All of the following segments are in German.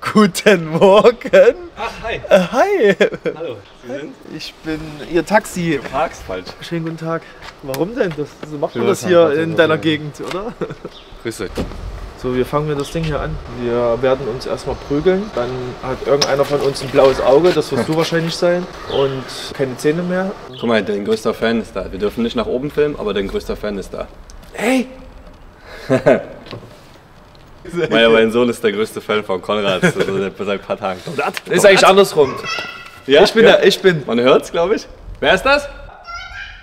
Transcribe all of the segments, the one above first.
Guten Morgen. Ach, hi. Äh, hi. Hallo. Sie sind? Ich bin Ihr Taxi. Du parkst falsch. Schönen guten Tag. Warum denn? Das, so macht man das hier in deiner Gegend, oder? Grüß euch. So, wir fangen mit das Ding hier an. Wir werden uns erstmal prügeln. Dann hat irgendeiner von uns ein blaues Auge, das wirst du wahrscheinlich sein. Und keine Zähne mehr. Guck mal, dein größter Fan ist da. Wir dürfen nicht nach oben filmen, aber dein größter Fan ist da. Hey! Mein, mein Sohn ist der größte Fan von Konrad also seit, seit ein paar Tagen. Ist eigentlich andersrum. Ja? Ich bin ja? der, ich bin. Man hört's, glaube ich. Wer ist das?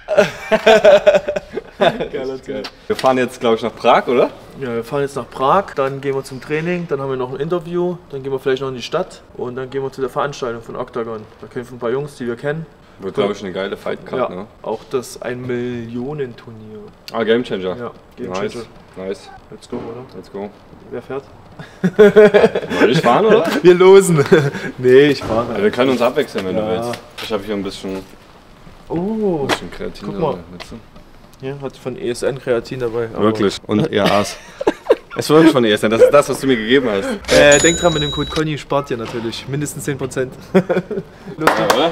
Geiler Typ. Wir fahren jetzt, glaube ich, nach Prag, oder? Ja, wir fahren jetzt nach Prag, dann gehen wir zum Training, dann haben wir noch ein Interview, dann gehen wir vielleicht noch in die Stadt und dann gehen wir zu der Veranstaltung von Octagon. Da kämpfen ein paar Jungs, die wir kennen. Wird, glaube ich, eine geile Fight Card, ja, ne? auch das ein Millionenturnier. Ah, Game Changer. Ja, Game nice. Changer. Nice. Let's go, oder? Let's go. Wer fährt? Soll ich fahren, oder? Wir losen. nee, ich fahre. Ja, wir können uns abwechseln, wenn Ja. du willst. Ich habe hier ein bisschen, Oh, bisschen Kreatin. Guck mal. dabei, hier hat von ESN Kreatin dabei. Wirklich. Und EAs. Es war wirklich von ESN. Das ist das, was du mir gegeben hast. Äh, denkt dran, mit dem Code Conny spart ihr natürlich mindestens 10%. Los geht's. oder?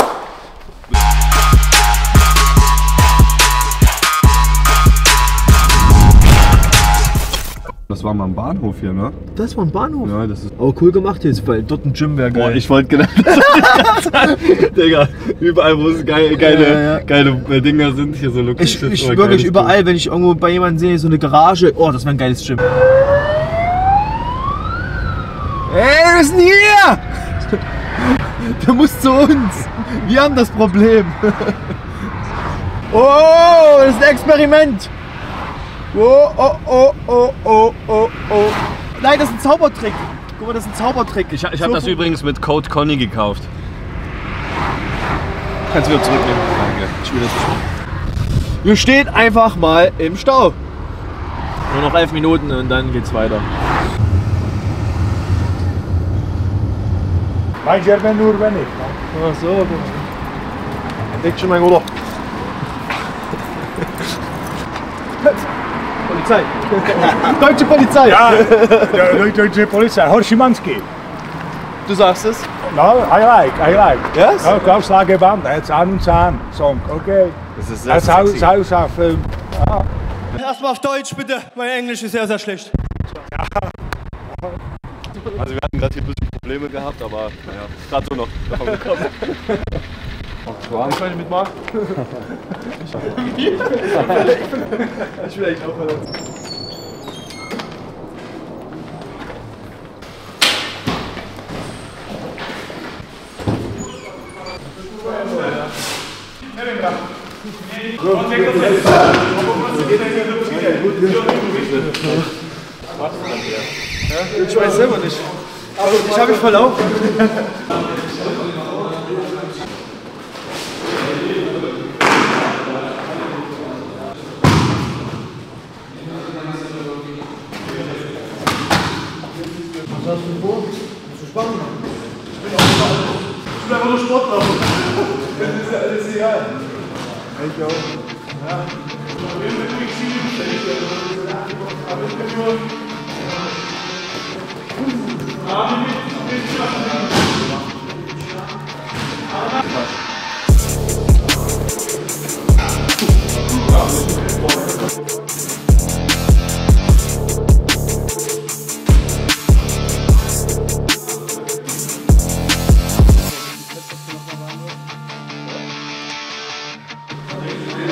Das war mal ein Bahnhof hier, ne? Das war ein Bahnhof. Ja, das ist. Aber cool gemacht jetzt, weil dort ein Gym wäre geil. Boah, ich wollte genau das Digga, überall wo es geile, geile, Ja, ja. geile äh, Dinger sind, hier so Ich, Locations. ich oder wirklich überall, wenn ich irgendwo bei jemandem sehe, so eine Garage, oh, das wäre ein geiles Gym. Ey, wir sind hier! Der muss zu uns. Wir haben das Problem. Oh, das ist ein Experiment. Oh, oh, oh, oh, oh, oh, oh. Nein, das ist ein Zaubertrick. Guck mal, das ist ein Zaubertrick. Ich, ich habe das übrigens mit Code Conny gekauft. Kannst du wieder zurücknehmen. Danke. Ich will das nicht. Wir stehen einfach mal im Stau. Nur noch elf Minuten und dann geht's weiter. Mein German nur wenn ich. Ach so. Leg schon mein Bruder. Polizei. Deutsche Polizei. Ja, de deutsche Polizei, Horschimanski. Du sagst es. No, I like, I like. Yes? No, Klaus Lagerband, het is aan und aan. Song, okay. Das ist sehr Het houdt sexy. huis af. eh, Erstmal auf Deutsch bitte, mein Englisch ist sehr, sehr schlecht. Also wir hatten gerade hier ein bisschen Probleme gehabt, aber naja, gerade so noch davon gekommen. Ich meine mitmachen. ich will eigentlich auch verletzen. Ich weiß selber nicht. Aber ich habe mich verlaufen. was hast du vor? Bist du spannend? Ich bin auch spannend. Ich will einfach nur Sport machen. Das ist ja alles egal. Ich auch. Ja. Ich bin mit dem Schienen Aber ich bin nur... Aber ich bin nur... Aber ich bin nur...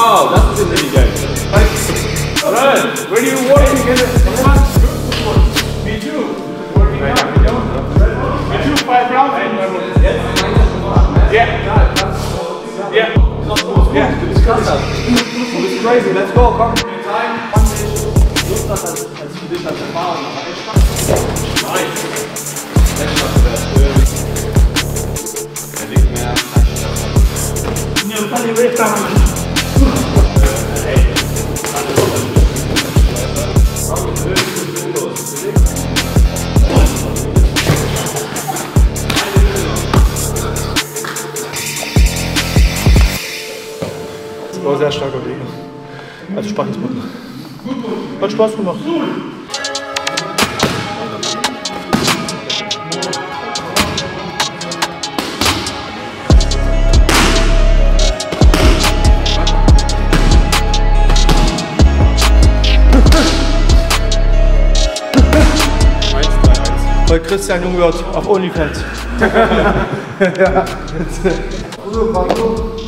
Oh, that was in the. Run! Where do you working? Come on. Me too. Working right. Me too. Five rounds. Yeah. Yeah. Yeah. Yeah. Discuss that. It's crazy. Let's go. Come. Time. Ich habe. Nice. Letztes Mal wäre es. Er liegt die Welt sagen. Sehr starker Gegner. Also Sparringspartner. Hat Spaß gemacht. Bei Christian Jungwirth auf OnlyFans. So,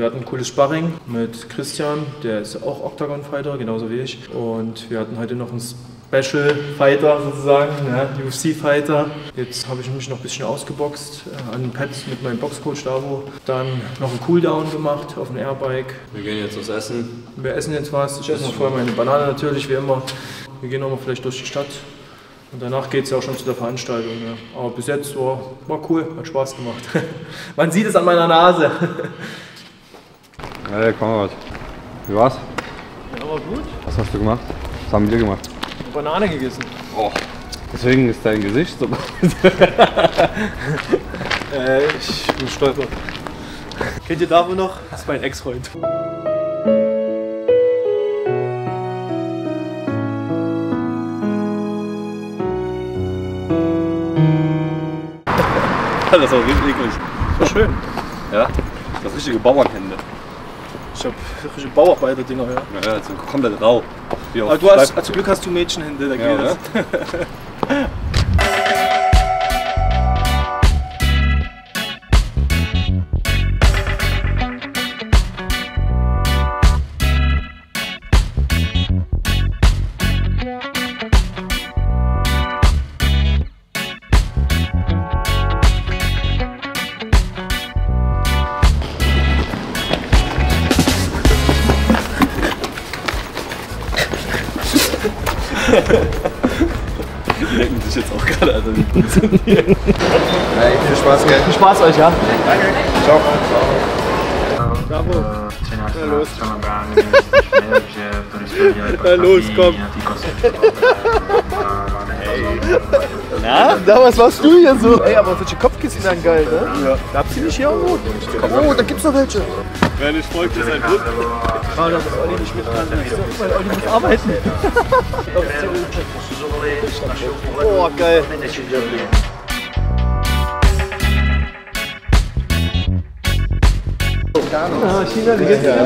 wir hatten ein cooles Sparring mit Christian, der ist auch Octagon-Fighter, genauso wie ich. Und wir hatten heute noch einen Special-Fighter sozusagen, ja, UFC-Fighter. Jetzt habe ich mich noch ein bisschen ausgeboxt äh, an den Pads mit meinem Boxcoach Davo. Dann noch einen Cooldown gemacht auf dem Airbike. Wir gehen jetzt was essen. Wir essen jetzt was. Ich esse noch vorher meine Banane natürlich, wie immer. Wir gehen nochmal vielleicht durch die Stadt. Und danach geht es ja auch schon zu der Veranstaltung. Ja. Aber bis jetzt war, war cool, hat Spaß gemacht. Man sieht es an meiner Nase. Hey, Konrad. Wie war's? Ja, war gut. Was hast du gemacht? Was haben wir gemacht? Banane gegessen. Deswegen ist dein Gesicht so. Äh, ich bin stolper. Kennt ihr Davo noch? Das ist mein Ex-Freund. Das war richtig eklig. War schön. Ja? Das richtige Bauernhände. Ich hab richtige Bauarbeiter-Dinger, ja. Ja, also komplett rau. Aber du hast, zum Glück hast du Mädchenhände, da Ja, denken sich jetzt auch gerade, also Viel Spaß, gell? Viel Spaß euch, ja? Na los, komm. Na, damals warst du hier so. Ey, aber solche Kopfkissen wären geil, ne? Ja. Gab's die nicht hier irgendwo? Oh, da gibt's noch welche. wer nicht folgt, ist ein Blut. Schade, dass Olli nicht mit kann. Weil Olli muss arbeiten. Oh, geil. Ah, China, wie geht's dir?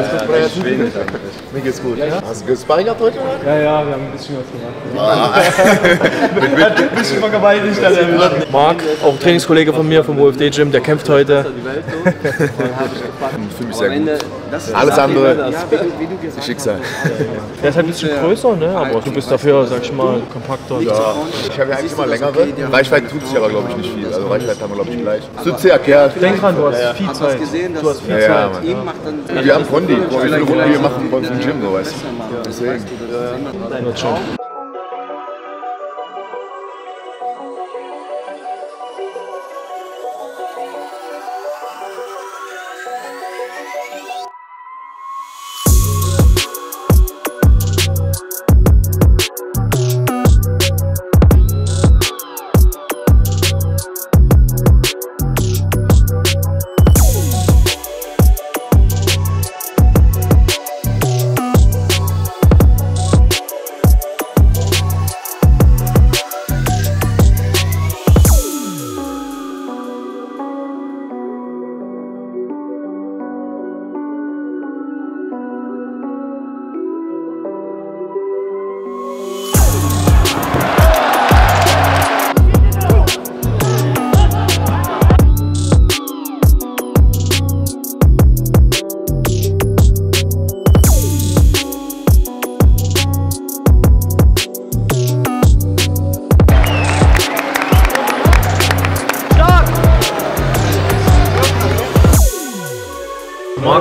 Mir geht's gut. Hast du gehabt heute? Ja, ja, wir haben ein bisschen was gemacht. ein bisschen vergewaltigt hat er. Marc, auch ein Trainingskollege von mir vom UFD Gym, der kämpft heute. Ich fühle mich sehr gut. Alles andere ist Schicksal. Der ist halt ein bisschen größer, ne? aber du bist dafür, sag ich mal, kompakter. Ja, ich habe ja eigentlich immer längere. Reichweite tut sich aber, glaube ich, nicht viel. Also Reichweite haben wir, glaube ich, gleich. Bist ja. Denk dran, du hast viel Zeit. Du hast viel Ja, ja. Mann. Wir haben Runden wir machen bei uns im Gym, so weißt du. Deswegen. Wird schon.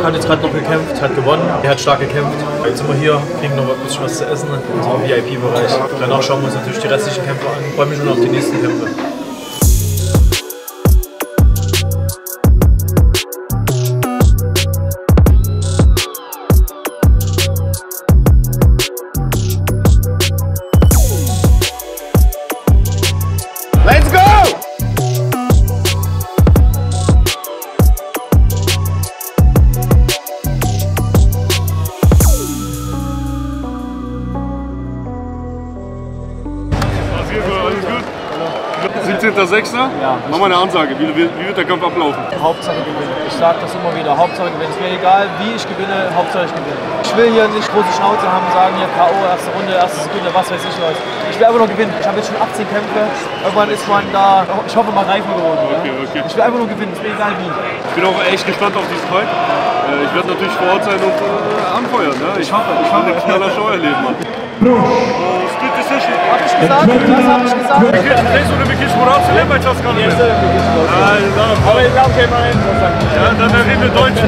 Marc hat jetzt gerade noch gekämpft, hat gewonnen. Er hat stark gekämpft. Jetzt sind wir hier, kriegen noch ein bisschen was zu essen in unserem VIP-Bereich. Danach schauen wir uns natürlich die restlichen Kämpfe an. Ich freue mich schon auf die nächsten Kämpfe. Mach mal eine Ansage. Wie, wie, wie wird der Kampf ablaufen? Hauptsache gewinnen. Ich sage das immer wieder. Hauptsache gewinnen. Es ist mir egal, wie ich gewinne. Hauptsache ich gewinne. Ich will hier nicht große Schnauze haben, sagen hier K.O., erste Runde, erste Sekunde, was weiß ich, Leute. Ich will einfach nur gewinnen. Ich habe jetzt schon 18 Kämpfe. Irgendwann ist man da, ich hoffe mal reifen geworden. Okay, okay. Ich will einfach nur gewinnen. Es ist mir egal wie. Ich bin auch echt gespannt auf diesen Fight. Äh, Ich werde natürlich vor Ort sein und äh, anfeuern. Ne? Ich hoffe, ich will eine knaller Show erleben. Mann. Hab ich gesagt? Was hab ich gesagt? Du bekennst Moral zu weil ich das gar nicht mehr? Aber ich glaube, okay, mal hin. Ja, dann reden wir Deutsch.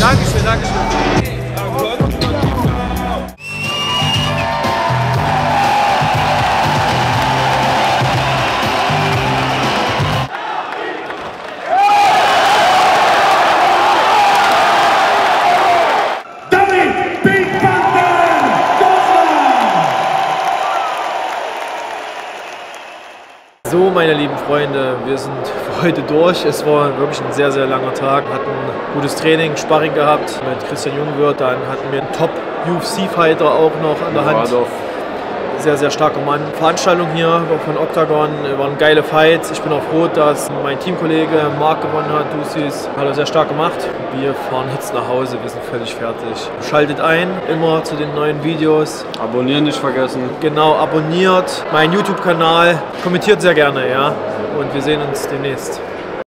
Dankeschön, Dankeschön. Freunde, wir sind für heute durch. Es war wirklich ein sehr, sehr langer Tag. Wir hatten gutes Training, Sparring gehabt mit Christian Jungwirth. Dann hatten wir einen Top-UFC-Fighter auch noch an der Hand. Sehr, sehr starker Mann. Veranstaltung hier von Octagon waren geile Fights. Ich bin auch froh, dass mein Teamkollege Marc gewonnen hat. Dusis hat er sehr stark gemacht. Wir fahren jetzt nach Hause, wir sind völlig fertig. Schaltet ein, immer zu den neuen Videos. Abonnieren nicht vergessen. Genau, abonniert meinen YouTube-Kanal, kommentiert sehr gerne, ja. Und wir sehen uns demnächst.